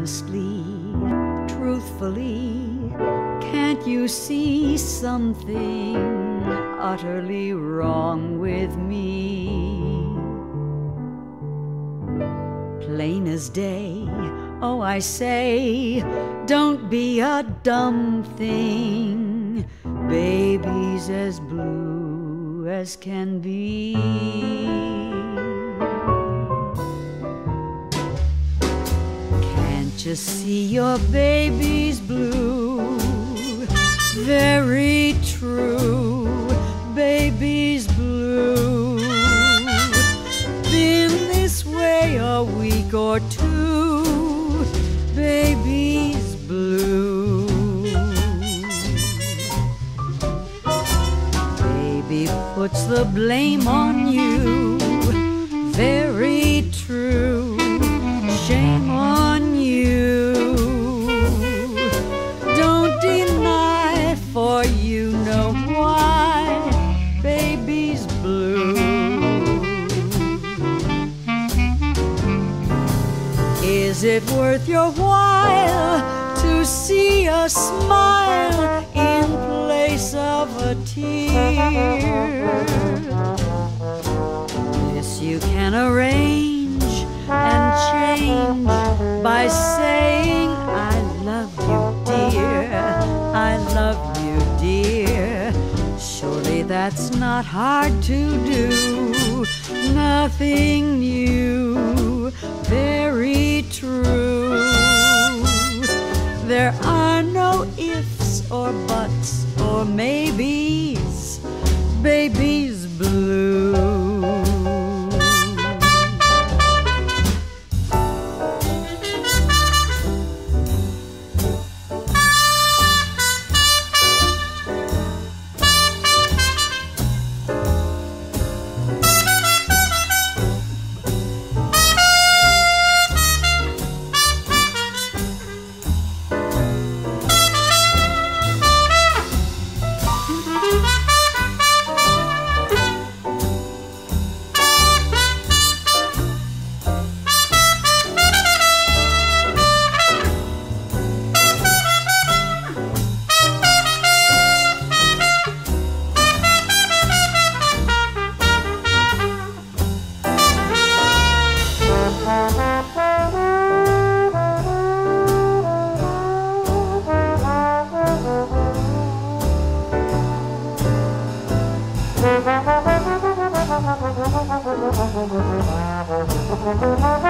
honestly, truthfully, can't you see something utterly wrong with me? Plain as day, oh, I say, don't be a dumb thing. Baby's as blue as can be. Just see your baby's blue. Very true, baby's blue. Been this way a week or two, baby's blue. Baby puts the blame on you. Very true, Is it worth your while to see a smile in place of a tear? This you can arrange and change by saying, I love you, dear. I love you, dear. Surely that's not hard to do. Nothing new. Música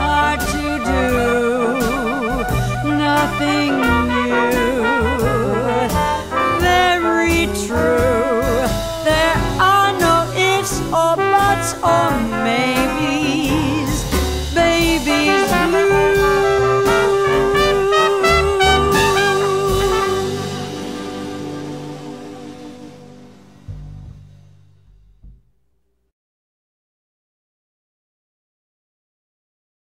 thoughts or maybe